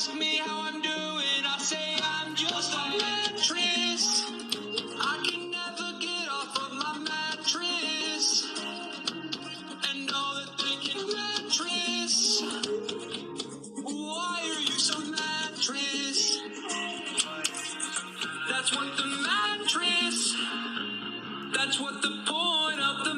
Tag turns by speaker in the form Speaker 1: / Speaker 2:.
Speaker 1: ask me how I'm doing, I say I'm just a mattress. I can never get off of my mattress. And all that they can mattress. Why are you so mattress? That's what the mattress. That's what the point of the.